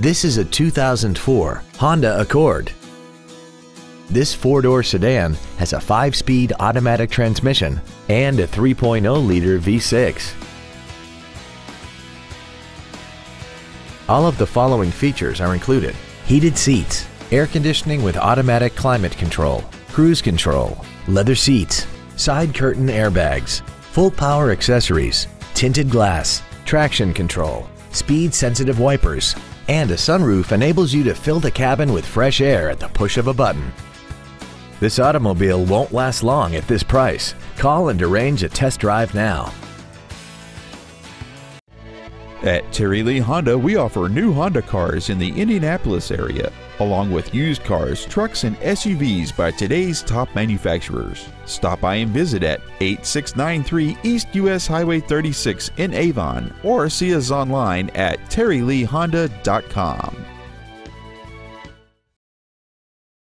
This is a 2004 Honda Accord. This four-door sedan has a five-speed automatic transmission and a 3.0-liter V6. All of the following features are included. Heated seats, air conditioning with automatic climate control, cruise control, leather seats, side curtain airbags, full power accessories, tinted glass, traction control, speed sensitive wipers, and a sunroof enables you to fill the cabin with fresh air at the push of a button. This automobile won't last long at this price. Call and arrange a test drive now. At Terry Lee Honda, we offer new Honda cars in the Indianapolis area, along with used cars, trucks, and SUVs by today's top manufacturers. Stop by and visit at 8693 East US Highway 36 in Avon or see us online at terryleehonda.com.